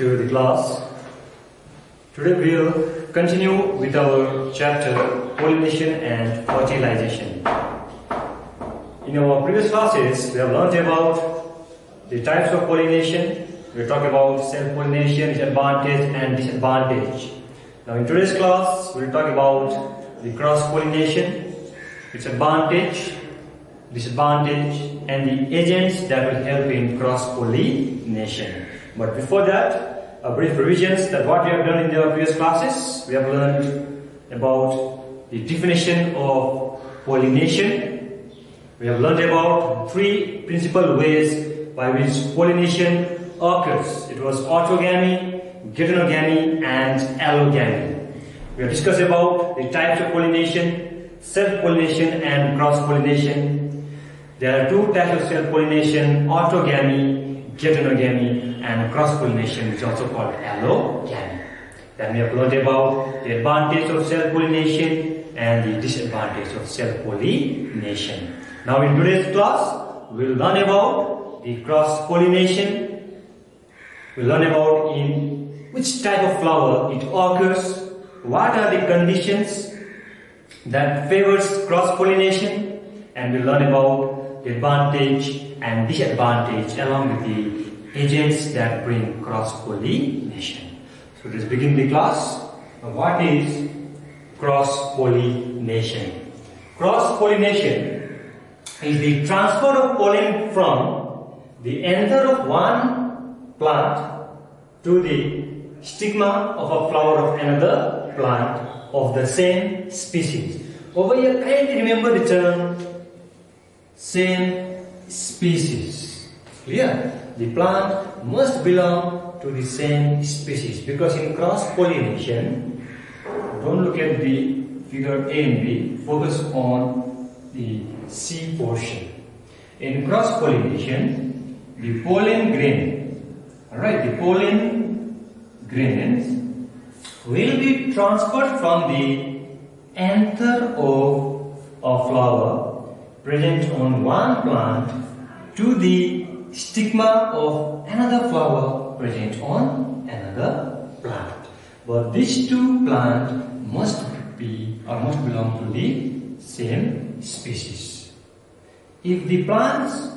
to the class. Today we'll continue with our chapter pollination and fertilization. In our previous classes, we have learned about the types of pollination. We talked about self-pollination, its advantage and disadvantage. Now in today's class, we'll talk about the cross-pollination, its advantage, disadvantage and the agents that will help in cross-pollination. But before that, a brief revisions that what we have done in the previous classes, we have learned about the definition of pollination. We have learned about three principal ways by which pollination occurs. It was autogamy, geitonogamy and allogamy. We have discussed about the types of pollination, self-pollination and cross-pollination. There are two types of self-pollination, autogamy, geitonogamy and cross-pollination which is also called allogamy. Then we have learned about the advantage of self-pollination and the disadvantage of self-pollination. Now in today's class, we will learn about the cross-pollination. We will learn about in which type of flower it occurs, what are the conditions that favors cross-pollination and we will learn about the advantage and disadvantage along with the agents that bring cross-pollination. So let's begin the class. What is cross-pollination? Cross-pollination is the transfer of pollen from the anther of one plant to the stigma of a flower of another plant of the same species. Over here, kindly remember the term same species. Clear? The plant must belong to the same species because in cross pollination, don't look at the figure A and B, focus on the C portion. In cross pollination, the pollen grain, alright, the pollen grains will be transferred from the anther of a flower present on one plant to the stigma of another flower present on another plant. But these two plants must be or must belong to the same species. If the plants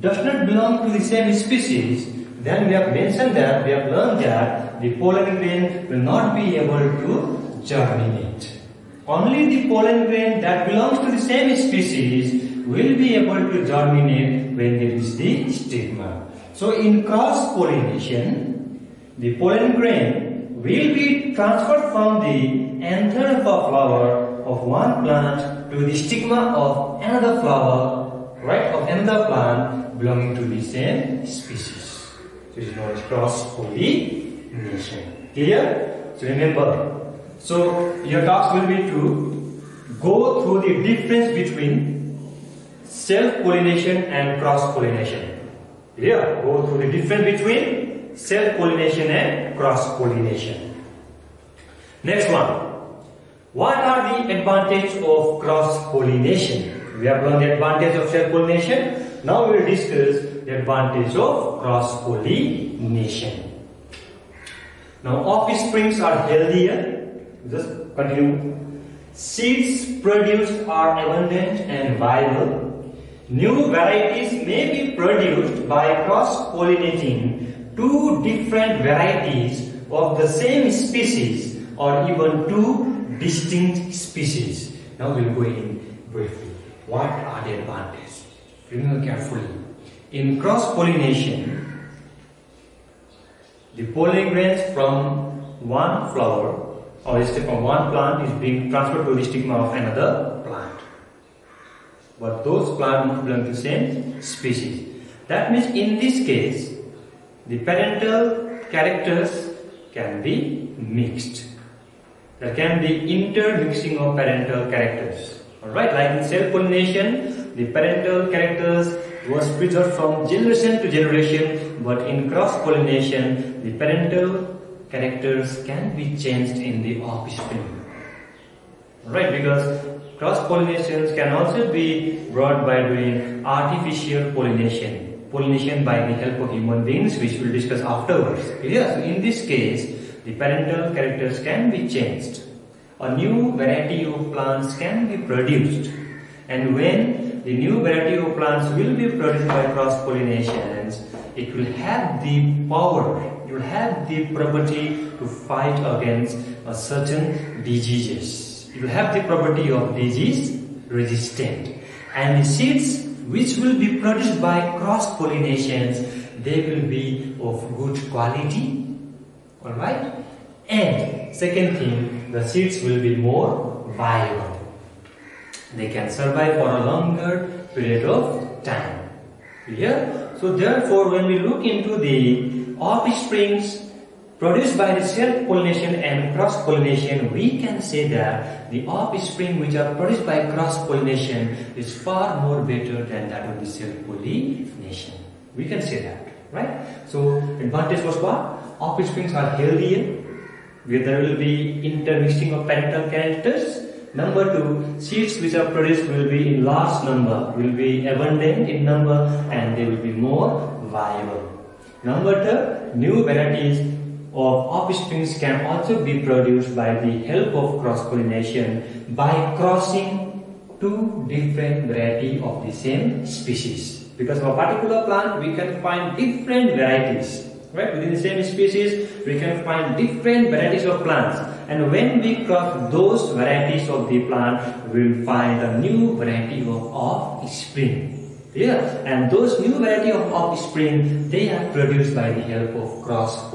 does not belong to the same species, then we have mentioned that we have learned that the pollen grain will not be able to germinate. Only the pollen grain that belongs to the same species will be able to germinate when there is the stigma. So in cross pollination, the pollen grain will be transferred from the anther of a flower of one plant to the stigma of another flower, right, of another plant belonging to the same species. So it is known as cross pollination. Clear? So remember, so your task will be to go through the difference between self-pollination and cross-pollination. Clear? Go through the difference between self-pollination and cross-pollination. Next one. What are the advantages of cross-pollination? We have learned the advantage of self-pollination. Now we will discuss the advantage of cross-pollination. Now offsprings are healthier. Just continue. Seeds produced are abundant and viable. New varieties may be produced by cross-pollinating two different varieties of the same species or even two distinct species. Now we'll go in briefly. What are the advantages? Remember carefully. In cross-pollination, the pollen grains from one flower or from one plant is being transferred to the stigma of another. But those plants belong to the same species. That means in this case, the parental characters can be mixed. There can be intermixing of parental characters. Alright, like in self-pollination, the parental characters was preserved from generation to generation, but in cross-pollination, the parental characters can be changed in the offspring. Right, because cross pollinations can also be brought by doing artificial pollination. pollination by the help of human beings, which we'll discuss afterwards. So in this case, the parental characters can be changed. A new variety of plants can be produced. And when the new variety of plants will be produced by cross pollinations, it will have the power, it will have the property to fight against a certain diseases. It will have the property of disease resistant. And the seeds which will be produced by cross pollinations, they will be of good quality. Alright? And second thing, the seeds will be more viable. They can survive for a longer period of time. Clear? So therefore, when we look into the offsprings produced by the self-pollination and cross-pollination, we can say that the offspring which are produced by cross-pollination is far more better than that of the self-pollination. We can say that, right? So advantage was what? Offsprings are healthier, where there will be intermixing of parental characters. Number two, seeds which are produced will be in large number, will be abundant in number and they will be more viable. Number two, new varieties of offsprings can also be produced by the help of cross-pollination by crossing two different variety of the same species. Because of a particular plant, we can find different varieties. Right within the same species we can find different varieties of plants. And when we cross those varieties of the plant we will find a new variety of offspring yeah and those new variety of offspring they are produced by the help of cross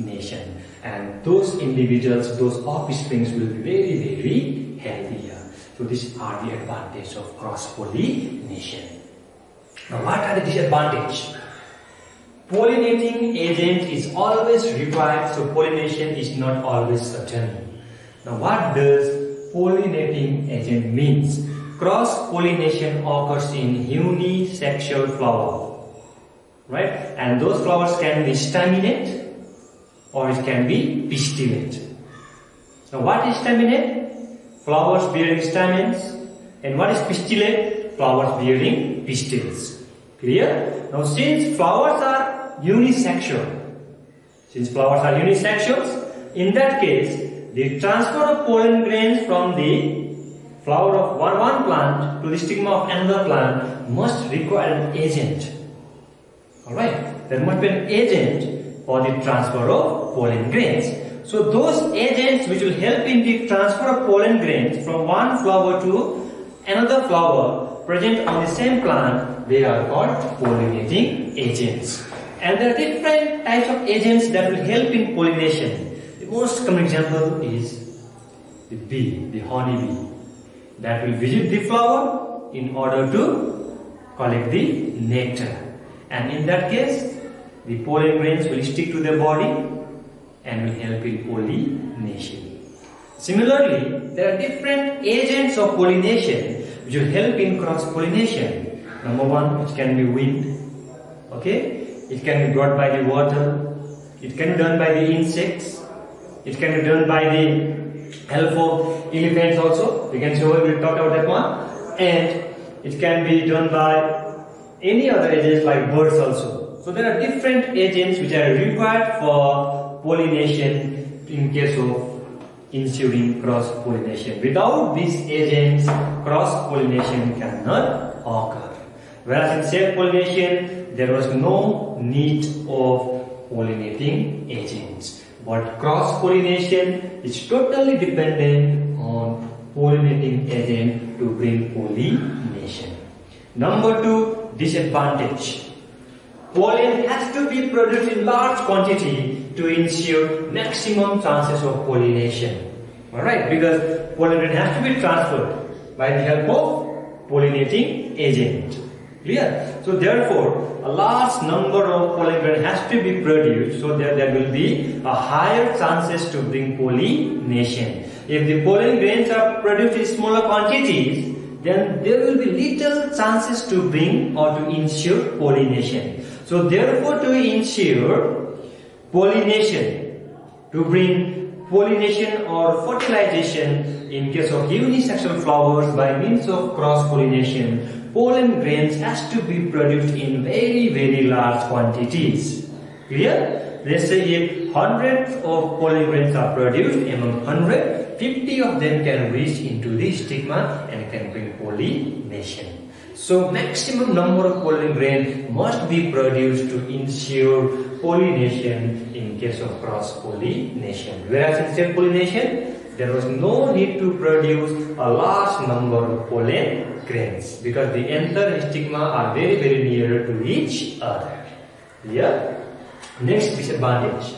pollination and those individuals those offsprings will be very very healthier so these are the advantages of cross pollination now what are the disadvantages Pollinating agent is always required, so pollination is not always certain. Now what does pollinating agent means? Cross-pollination occurs in unisexual flower. Right? And those flowers can be staminate or it can be pistillate. Now what is staminate? Flowers bearing stamens. And what is pistillate? Flowers bearing pistils. Clear? Now since flowers are unisexual. Since flowers are unisexuals, in that case, the transfer of pollen grains from the flower of one, one plant to the stigma of another plant must require an agent. Alright, there must be an agent for the transfer of pollen grains. So those agents which will help in the transfer of pollen grains from one flower to another flower present on the same plant, they are called pollinating agents. And there are different types of agents that will help in pollination. The most common example is the bee, the honey bee, that will visit the flower in order to collect the nectar. And in that case, the pollen grains will stick to the body and will help in pollination. Similarly, there are different agents of pollination which will help in cross-pollination. Number one, which can be wind. Okay, it can be brought by the water. It can be done by the insects. It can be done by the help of elephants also. We can show oh, we'll talk about that one. And it can be done by any other agents like birds also. So there are different agents which are required for pollination in case of ensuing cross pollination. Without these agents, cross pollination cannot occur. Whereas in self pollination, there was no need of pollinating agents. But cross-pollination is totally dependent on pollinating agent to bring pollination. Number two, disadvantage. Pollen has to be produced in large quantity to ensure maximum chances of pollination. Alright, because pollen has to be transferred by the help of pollinating agent. Clear? So therefore, a large number of pollen has to be produced so that there will be a higher chances to bring pollination. If the pollen grains are produced in smaller quantities, then there will be little chances to bring or to ensure pollination. So therefore to ensure pollination, to bring pollination or fertilization in case of unisexual flowers by means of cross pollination, pollen grains has to be produced in very very large quantities. Clear? Let's say if hundreds of pollen grains are produced among 100, 50 of them can reach into the stigma and can bring pollination. So maximum number of pollen grain must be produced to ensure pollination in case of cross pollination. Whereas in self pollination, there was no need to produce a large number of pollen grains because the anther and stigma are very very near to each other. Yeah. Next disadvantage.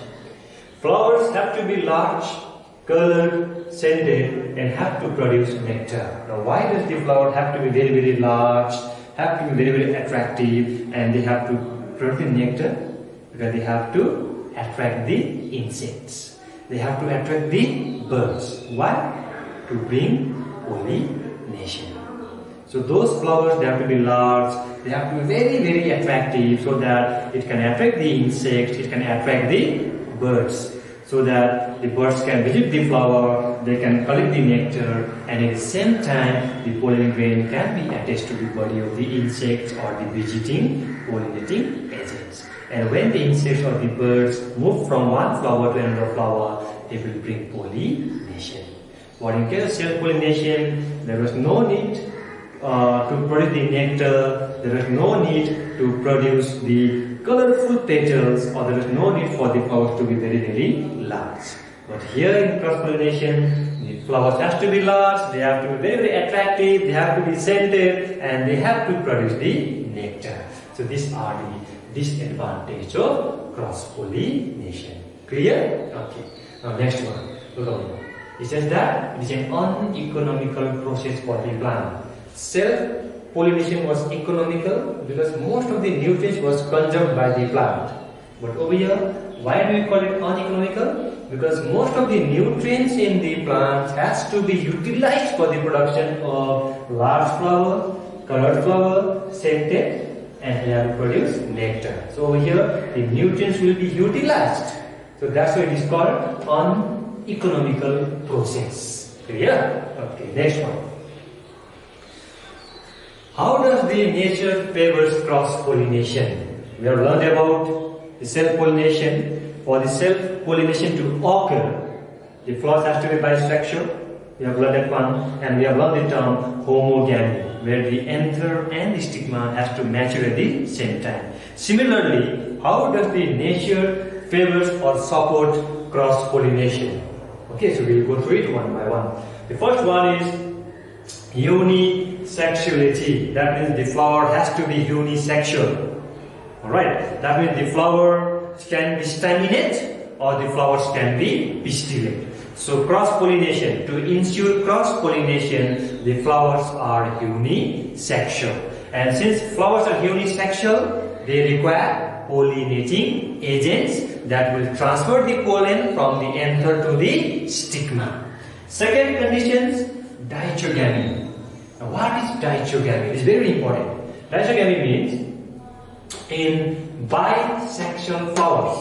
Flowers have to be large, colored, scented and have to produce nectar. Now why does the flower have to be very very large, have to be very very attractive and they have to produce nectar? Because they have to attract the insects. They have to attract the birds. Why? To bring pollination. So those flowers they have to be large, they have to be very very attractive so that it can attract the insects, it can attract the birds. So that the birds can visit the flower, they can collect the nectar and at the same time the pollen grain can be attached to the body of the insects or the visiting pollinating agents. And when the insects or the birds move from one flower to another flower, they will bring pollination. But in case of self-pollination, there was no need uh, to produce the nectar, there was no need to produce the colorful petals, or there was no need for the flowers to be very, very large. But here in cross-pollination, the flowers have to be large, they have to be very, very attractive, they have to be scented, and they have to produce the nectar. So these are the disadvantage of cross-pollination. Clear? Okay. Now next one. Look it. It says that it is an uneconomical process for the plant. Self-pollination was economical because most of the nutrients was consumed by the plant. But over here, why do we call it uneconomical? Because most of the nutrients in the plant has to be utilized for the production of large flower, colored flower, scented and they have to produce nectar. So over here the nutrients will be utilized. So that's why it is called uneconomical process. Clear? Okay, next one. How does the nature favors cross-pollination? We have learned about the self-pollination. For the self-pollination to occur, the flowers has to be bisexual. We have learned that one and we have learned the term homogamy where the anther and the stigma has to mature at the same time. Similarly, how does the nature favors or support cross-pollination? Okay, so we'll go through it one by one. The first one is unisexuality. That means the flower has to be unisexual. Alright, that means the flower can be staminate or the flowers can be pistillate. So cross-pollination, to ensure cross-pollination, the flowers are unisexual. And since flowers are unisexual, they require pollinating agents that will transfer the pollen from the anther to the stigma. Second condition, dichogamy. Now what is dichogamy? It is very important. Dichogamy means in bisexual flowers.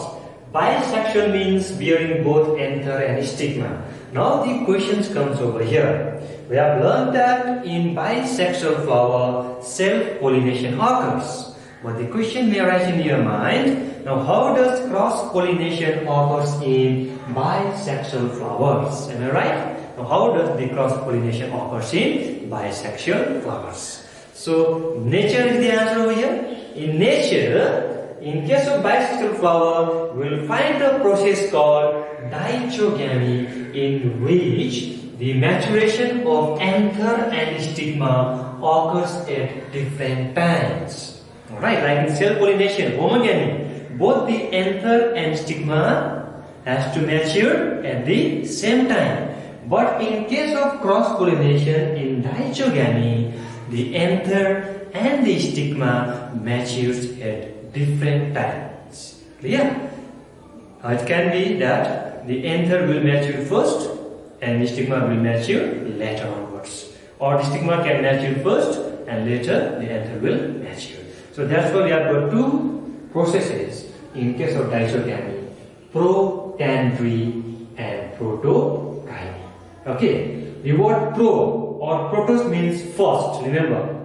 Bisexual means bearing both anther and stigma. Now the questions comes over here. We have learned that in bisexual flower, self-pollination occurs. But the question may arise in your mind, now how does cross-pollination occurs in bisexual flowers? Am I right? Now how does the cross-pollination occurs in bisexual flowers? So nature is the answer over here. In nature, in case of bisexual flower, we will find a process called dichogamy in which the maturation of anther and stigma occurs at different times. Alright, like in self-pollination, homogamy, both the anther and stigma has to mature at the same time. But in case of cross-pollination in dichogamy, the anther and the stigma matures at different times. Clear? it can be that the anther will mature first and the stigma will mature later onwards. Or the stigma can mature first and later the anther will mature. So that's why we have got two processes in case of dichogamy. Protandry and protogyny. Okay. The word pro or protos means first. Remember,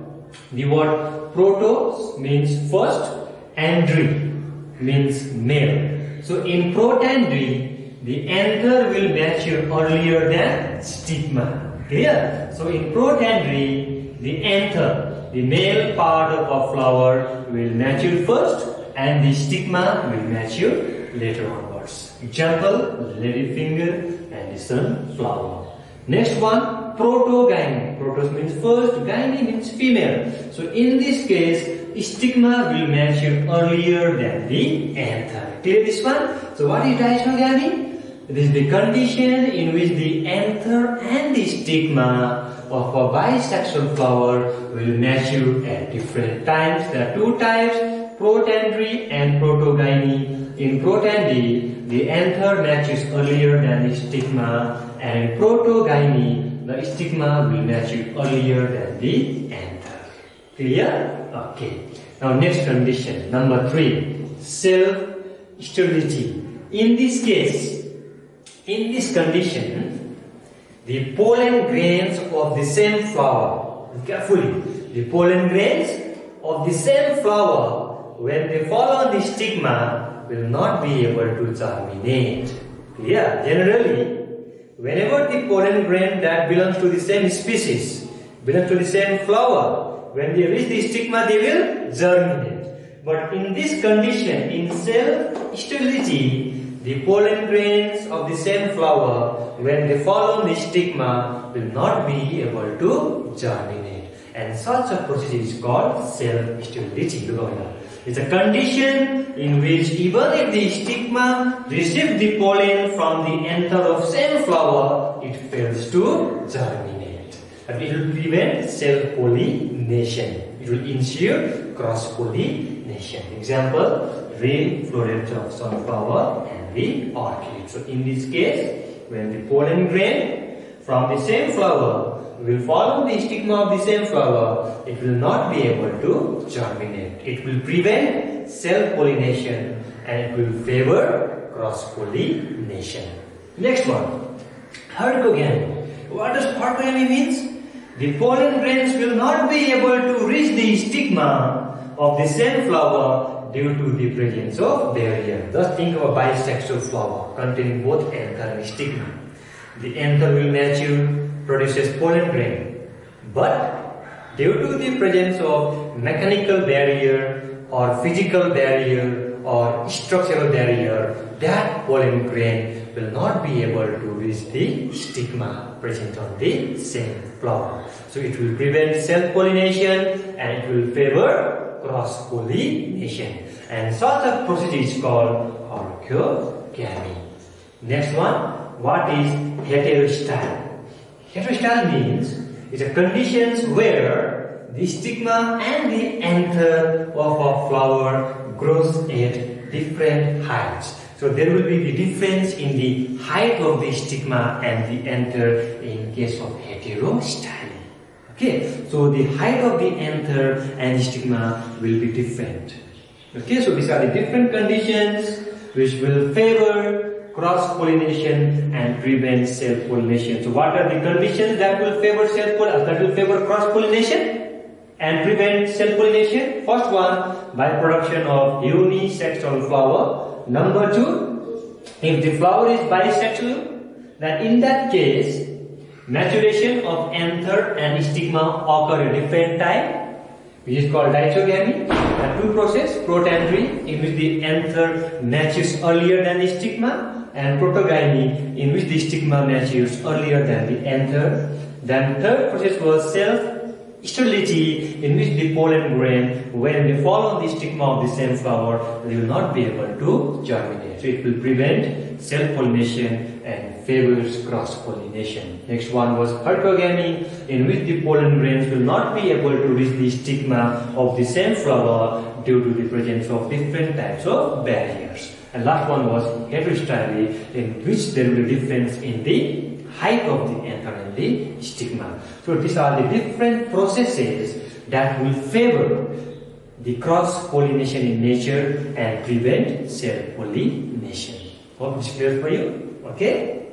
The word proto means first, andry means male. So in protandry, the anther will mature earlier than stigma. Clear? So in protandry, the anther, the male part of a flower will mature first and the stigma will mature later onwards. Example, ladyfinger and the sunflower. Next one, protogyne. Protos means first, gyne means female. So in this case, stigma will mature earlier than the anther. Clear this one? So what is dichogamy? It is the condition in which the anther and the stigma of a bisexual flower will mature at different times. There are two types, protandry and protogyne. In protandry, the anther matures earlier than the stigma and in protogyne, the stigma will mature earlier than the anther. Clear? Okay. Now next condition, number three, self-sterility. In this case, in this condition, the pollen grains of the same flower, carefully, the pollen grains of the same flower, when they fall on the stigma, will not be able to germinate. Clear? Generally, whenever the pollen grain that belongs to the same species, belongs to the same flower, when they reach the stigma, they will germinate. But in this condition, in self-sterility, the pollen grains of the same flower, when they fall on the stigma, will not be able to germinate. And such a process is called self-sterility. It's a condition in which even if the stigma receives the pollen from the anther of same flower, it fails to germinate. And it will prevent self-pollination. It will ensure cross-pollination. Example, rain florets of sunflower and the orchid. So in this case, when the pollen grain from the same flower will follow the stigma of the same flower, it will not be able to germinate. It will prevent self-pollination and it will favor cross-pollination. Next one, hercogamy. What does hercogamy means? The pollen grains will not be able to reach the stigma of the same flower due to the presence of barrier. Thus think of a bisexual flower containing both anther and stigma. The anther will mature, produces pollen grain. But due to the presence of mechanical barrier or physical barrier or structural barrier, that pollen grain will not be able to reach the stigma present on the same flower. So it will prevent self-pollination and it will favor cross-pollination. And such a process is called hercogamy. Next one, what is heterostyle? Heterostyle means it's a conditions where the stigma and the anther of a flower grows at different heights. So there will be the difference in the height of the stigma and the anther in case of heterostyle. Okay, so the height of the anther and the stigma will be different. Okay, so these are the different conditions which will favor cross-pollination and prevent self-pollination. So what are the conditions that will favor self uh, that will favor cross-pollination and prevent self-pollination? First one, by production of unisexual flower. Number two, if the flower is bisexual, then in that case, maturation of anther and stigma occur at different time, which is called dichogamy. The two process, protandry, in which the anther matures earlier than the stigma, and protogyny, in which the stigma matures earlier than the anther. Then third process was self sterility in which the pollen grain, when they fall on the stigma of the same flower, they will not be able to germinate. So it will prevent self-pollination and favors cross-pollination. Next one was hercogamy, in which the pollen grains will not be able to reach the stigma of the same flower due to the presence of different types of barriers. And last one was heterostyle, in which there will be difference in the height of the anther and the stigma. So these are the different processes that will favor the cross-pollination in nature and prevent self-pollination. Hope this clear for you. Okay?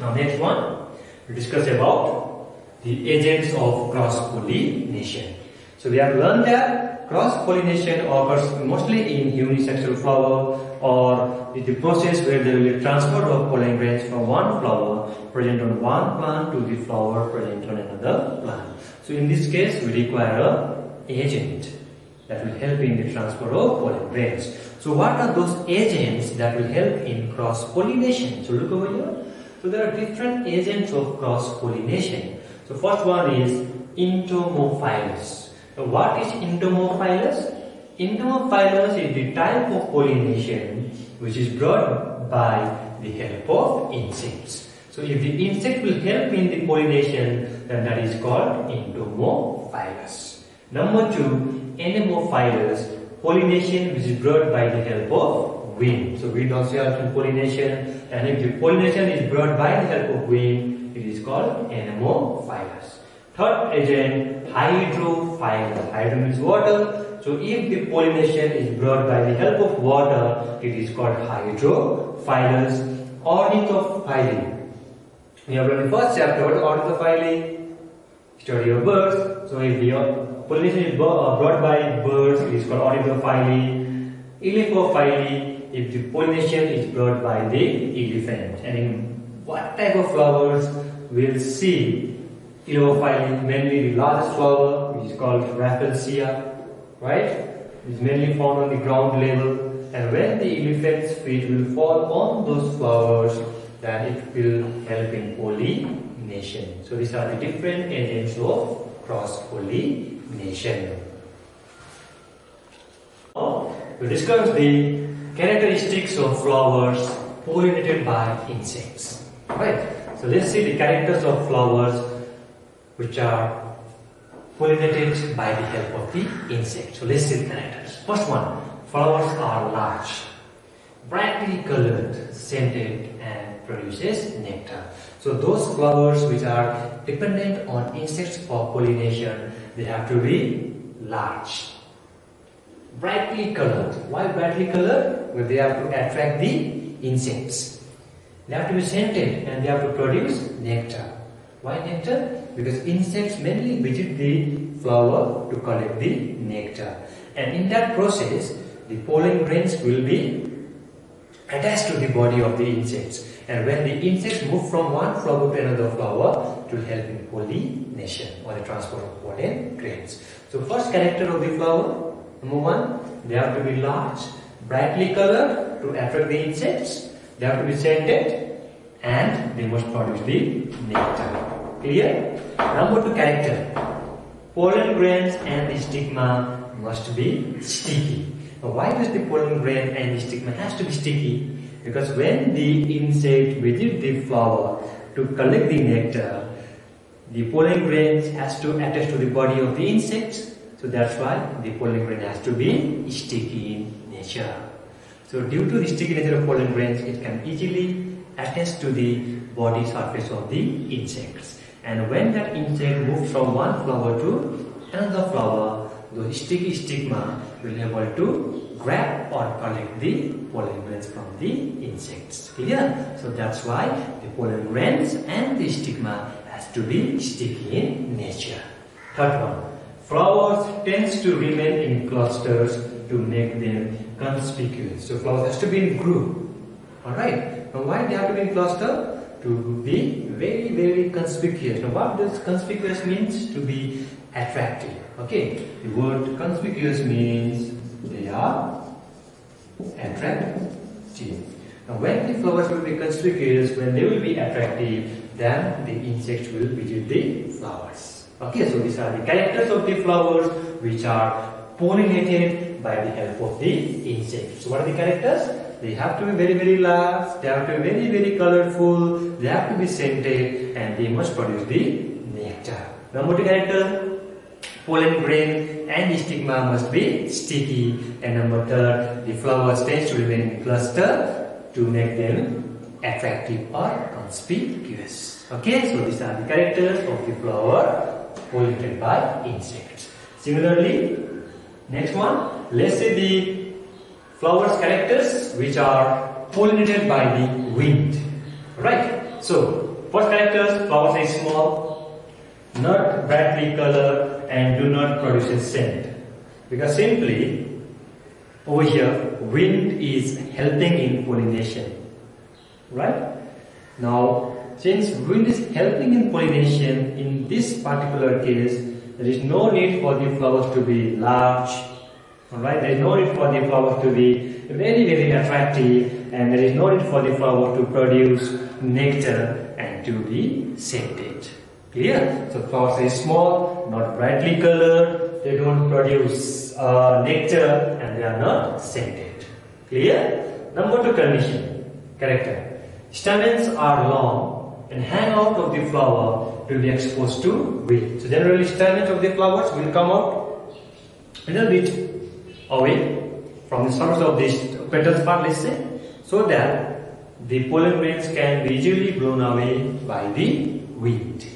Now next one, we discuss about the agents of cross-pollination. So we have learned that cross-pollination occurs mostly in unisexual flower or the process where there will be transfer of pollen grains from one flower present on one plant to the flower present on another plant. So in this case we require a agent that will help in the transfer of pollen grains. So what are those agents that will help in cross-pollination? So look over here. So there are different agents of cross-pollination. So first one is entomophilous. So what is entomophilous? Entomophilous is the type of pollination which is brought by the help of insects. So if the insect will help in the pollination, then that is called entomophilous. Number two, anemophilous, pollination which is brought by the help of wind. So wind also helps in pollination and if the pollination is brought by the help of wind, it is called anemophilous. Third agent, hydrophilous. Hydro means water. So if the pollination is brought by the help of water, it is called hydrophilous. Ornithophily. We have learned the first chapter is ornithophily? Study of birds. So if the pollination is uh, brought by birds, it is called ornithophily. Elaphophyly, if the pollination is brought by the elephant. And in what type of flowers we'll see Elaphophyly, mainly the largest flower, which is called Rafflesia right? It's mainly found on the ground level and when the elephant's feet will fall on those flowers then it will help in pollination. So these are the different agents of cross-pollination. Now we discuss the characteristics of flowers pollinated by insects. Right? So let's see the characters of flowers which are pollinated by the help of the insect. So let's see the characters. First one, flowers are large, brightly colored, scented and produces nectar. So those flowers which are dependent on insects for pollination, they have to be large. Brightly colored. Why brightly colored? Well, they have to attract the insects. They have to be scented and they have to produce nectar. Why nectar? Because insects mainly visit the flower to collect the nectar. And in that process, the pollen grains will be attached to the body of the insects. And when the insects move from one flower to another flower, it will help in pollination or the transfer of pollen grains. So first character of the flower, number one, they have to be large, brightly colored to attract the insects. They have to be scented and they must produce the nectar. Clear? Number two character. Pollen grains and the stigma must be sticky. Now, why does the pollen grain and the stigma has to be sticky? Because when the insect visits the flower to collect the nectar, the pollen grains has to attach to the body of the insect. So that's why the pollen grain has to be sticky in nature. So due to the sticky nature of pollen grains, it can easily attach to the body surface of the insects. And when that insect moves from one flower to another flower, the sticky stigma will be able to grab or collect the pollen grains from the insects. Clear? So that's why the pollen grains and the stigma has to be sticky in nature. Third one. Flowers tends to remain in clusters to make them conspicuous. So flowers has to be in group. Alright. Now why they have to be in cluster? To be very very conspicuous. Now what does conspicuous means? To be attractive. Okay, the word conspicuous means they are attractive. Now when the flowers will be conspicuous, when they will be attractive, then the insects will visit the flowers. Okay, so these are the characters of the flowers which are pollinated by the help of the insects. So what are the characters? They have to be very very large, they have to be very very colorful, they have to be scented and they must produce the nectar. Number two character, pollen grain and stigma must be sticky and number third, the flowers tend to remain in cluster to make them attractive or conspicuous. Okay, so these are the characters of the flower pollinated by insects. Similarly, next one, let's say the flowers characters which are pollinated by the wind. Right? So, first characters, flowers are small. not brightly color and do not produce a scent. Because simply over here wind is helping in pollination. Right? Now since wind is helping in pollination in this particular case there is no need for the flowers to be large. Alright, there is no need for the flower to be very very attractive and there is no need for the flower to produce nectar and to be scented. Clear? So flowers are small, not brightly colored, they don't produce uh, nectar and they are not scented. Clear? Number two condition, character. Stamens are long and hang out of the flower to be exposed to wind. So generally stamens of the flowers will come out a little bit away from the surface of this petals part let's say so that the pollen grains can be easily blown away by the wind.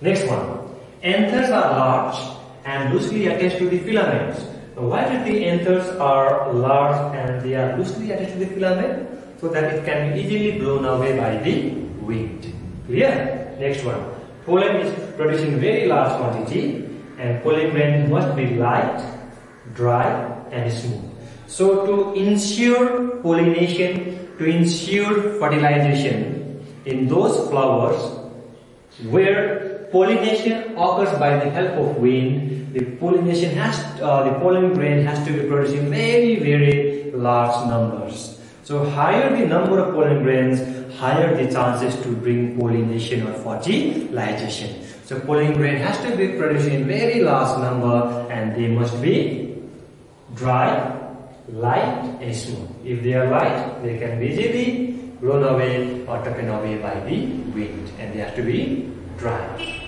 Next one. Anthers are large and loosely attached to the filaments. Now, why did the anthers are large and they are loosely attached to the filament? So that it can be easily blown away by the wind. Clear? Next one. Pollen is produced in very large quantity and pollen grain must be light, dry and smooth. So to ensure pollination, to ensure fertilization in those flowers where pollination occurs by the help of wind, the pollination has, uh, the pollen grain has to be produced in very, very large numbers. So higher the number of pollen grains, higher the chances to bring pollination or fertilization. So pollen grain has to be produced in very large number and they must be dry, light and smooth. If they are light, they can be easily blown away or taken away by the wind and they have to be dry.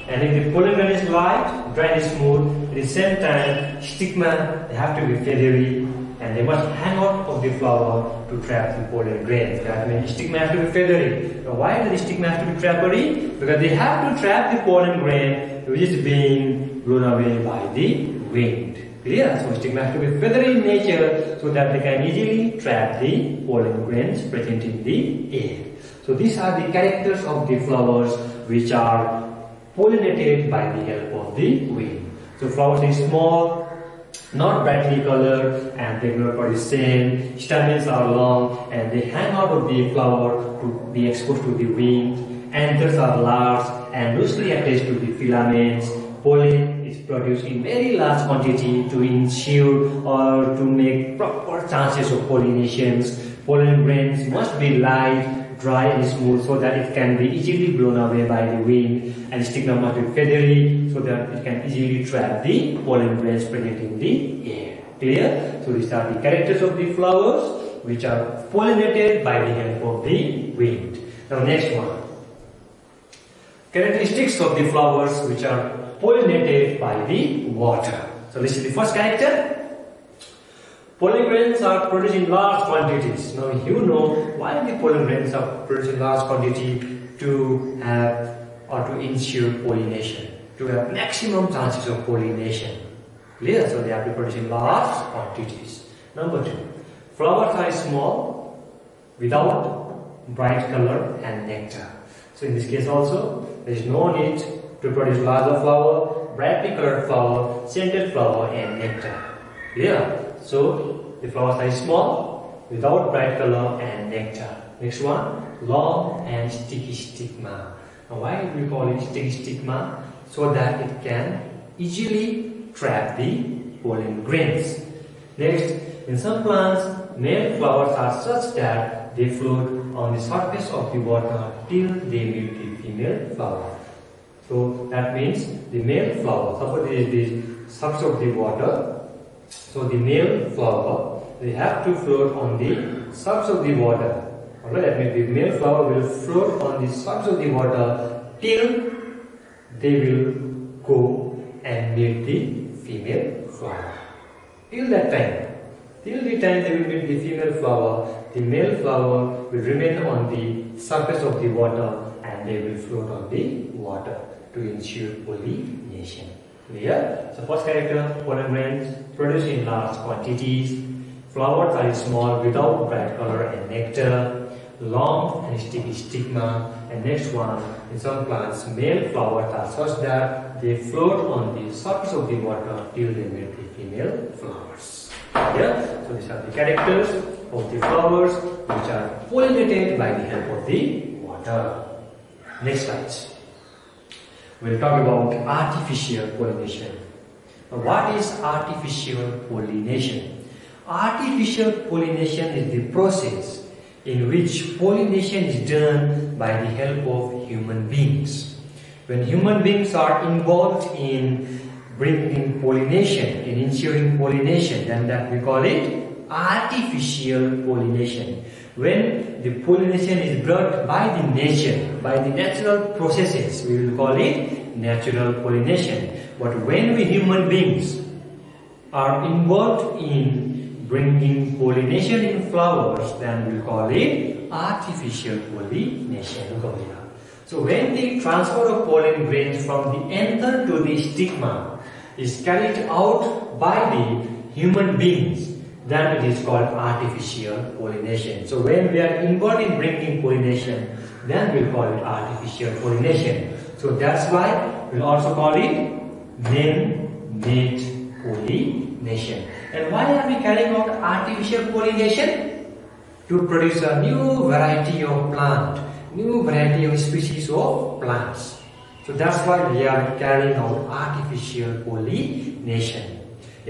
And if the pollen grain is light, dry and smooth, at the same time stigma they have to be feathery and they must hang out of the flower to trap the pollen grains. That means stigma have to be feathery. Now why does the stigma have to be trappery? Because they have to trap the pollen grain which is being blown away by the wind. Stigma has to be feathery in nature so that they can easily trap the pollen grains present in the air. So these are the characters of the flowers which are pollinated by the help of the wind. So flowers are small, not brightly colored and they grow for the same. Stamens are long and they hang out of the flower to be exposed to the wind. Anthers are large and loosely attached to the filaments. Pollen produced in very large quantity to ensure or to make proper chances of pollinations. Pollen grains must be light, dry and smooth so that it can be easily blown away by the wind and stigma must be feathery so that it can easily trap the pollen grains present in the air. Clear? So these are the characters of the flowers which are pollinated by the help of the wind. Now next one. Characteristics of the flowers which are pollinated by the water. So this is the first character. Pollen grains are produced in large quantities. Now you know why the pollen grains are produced in large quantity to have or to ensure pollination, to have maximum chances of pollination. Clear? So they have to produce in large quantities. Number two, flowers are small, without bright color and nectar. So in this case also, there is no need to produce larger flower, brightly colored flower, scented flower and nectar. Clear? So the flowers are small, without bright color and nectar. Next one, long and sticky stigma. Now why we call it sticky stigma? So that it can easily trap the pollen grains. Next, in some plants, male flowers are such that they float on the surface of the water till they meet the female flower. So that means the male flower, suppose it is the surface of the water, so the male flower, they have to float on the surface of the water. Alright, that means the male flower will float on the surface of the water till they will go and meet the female flower. Till that time, till the time they will meet the female flower, the male flower will remain on the surface of the water and they will float on the water to ensure pollination. Clear? So first character, pollen grains produced in large quantities. Flowers are small without bright color and nectar. long and sticky stigma and next one in some plants male flowers are such that they float on the surface of the water till they meet the female flowers. Yeah? So these are the characters of the flowers which are pollinated by the help of the water. Next slide. We'll talk about artificial pollination. What is artificial pollination? Artificial pollination is the process in which pollination is done by the help of human beings. When human beings are involved in bringing pollination, in ensuring pollination, then that we call it artificial pollination. When the pollination is brought by the nature, by the natural processes, we will call it natural pollination. But when we human beings are involved in bringing pollination in flowers, then we call it artificial pollination. So when the transfer of pollen grains from the anther to the stigma is carried out by the human beings, then it is called artificial pollination. So when we are involved in bringing pollination, then we call it artificial pollination. So that's why we'll also call it man-made pollination. And why are we carrying out artificial pollination? To produce a new variety of plant, new variety of species of plants. So that's why we are carrying out artificial pollination.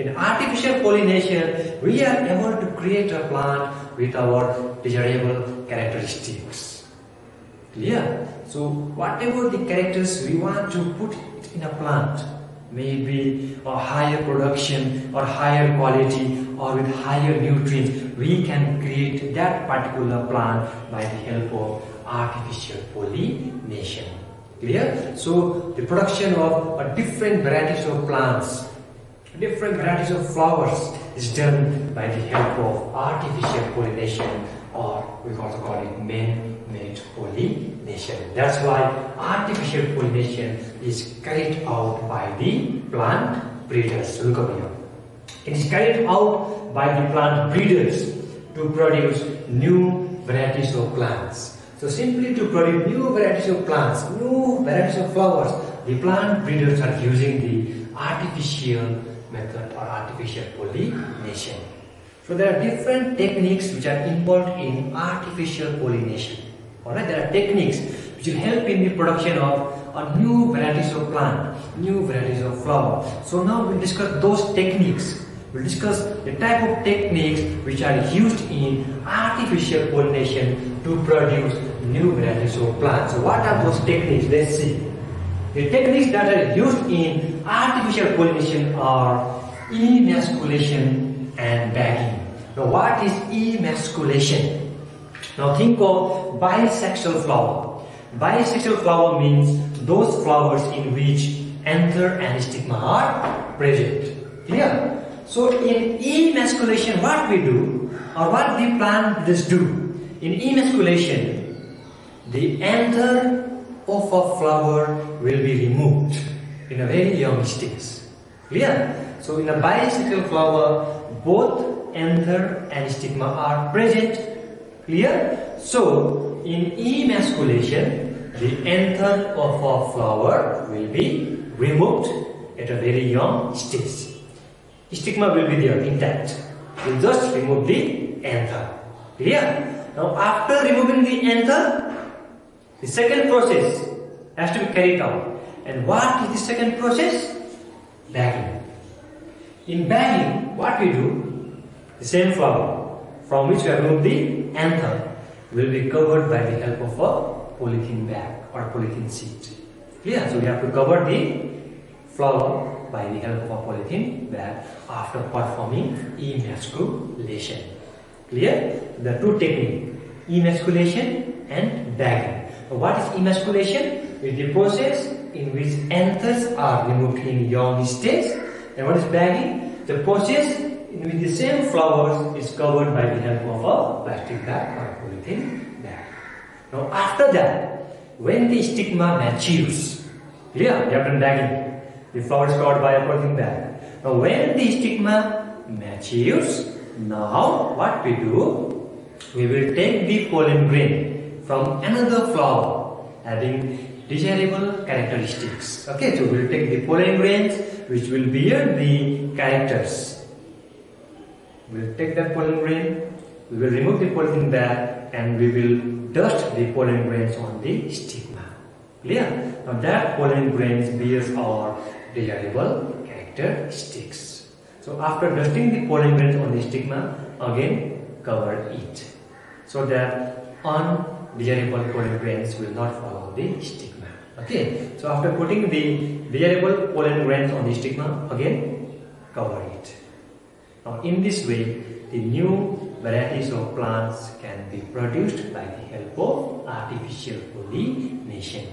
In artificial pollination, we are able to create a plant with our desirable characteristics. Clear? So whatever the characters we want to put in a plant, maybe a higher production or higher quality or with higher nutrients, we can create that particular plant by the help of artificial pollination. Clear? So the production of a different varieties of plants, different varieties of flowers is done by the help of artificial pollination or we also call it man-made pollination. That's why artificial pollination is carried out by the plant breeders. Look. It is carried out by the plant breeders to produce new varieties of plants. So simply to produce new varieties of plants, new varieties of flowers, the plant breeders are using the artificial method or artificial pollination. So there are different techniques which are involved in artificial pollination. Alright, there are techniques which will help in the production of a new varieties of plant, new varieties of flower. So now we'll discuss those techniques. We'll discuss the type of techniques which are used in artificial pollination to produce new varieties of plants. So what are those techniques? Let's see. The techniques that are used in artificial pollination are emasculation and bagging. Now what is emasculation? Now think of bisexual flower. Bisexual flower means those flowers in which anther and stigma are present. Clear? So in emasculation what we do or what the plant does do? In emasculation the anther of a flower will be removed in a very young stage. Clear? So in a bisexual flower both anther and stigma are present. Clear? So, in emasculation, the anther of a flower will be removed at a very young stage. Stigma will be there intact. We just remove the anther. Clear? Now, after removing the anther, the second process has to be carried out. And what is the second process? Bagging. In bagging, what we do? The same flower from which we have removed the anther will be covered by the help of a polythene bag or polythene sheet. Clear? So we have to cover the flower by the help of a polythene bag after performing emasculation. Clear? The two techniques, emasculation and bagging. What is emasculation? Is the process in which anthers are removed in young stage. And what is bagging? The process with the same flowers is covered by the help of a plastic bag or a polythene bag. Now after that, when the stigma matures, yeah, we have done bagging. The flower is covered by a polythene bag. Now when the stigma matures, now what we do? we will take the pollen grain from another flower having desirable characteristics. Okay, so we will take the pollen grains which will bear the characters. We will take that pollen grain, we will remove the polythene bag and we will dust the pollen grains on the stigma. Clear? Now that pollen grains bears our desirable characteristics. So after dusting the pollen grains on the stigma, again cover it so that undesirable pollen grains will not follow the stigma. Okay, so after putting the desirable pollen grains on the stigma, again cover it. Now in this way, the new varieties of plants can be produced by the help of artificial pollination.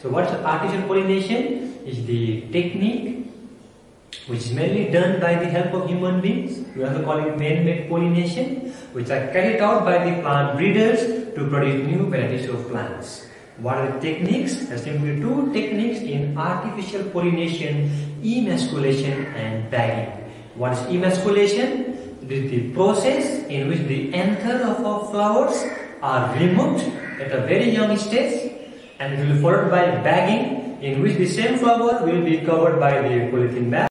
So what is artificial pollination? Is the technique which is mainly done by the help of human beings. We also call it man-made pollination, which are carried out by the plant breeders to produce new varieties of plants. What are the techniques? There are simply two techniques in artificial pollination, emasculation and bagging. What is emasculation? It is the process in which the anther of flowers are removed at a very young stage and it will be followed by bagging in which the same flower will be covered by the polythene bag.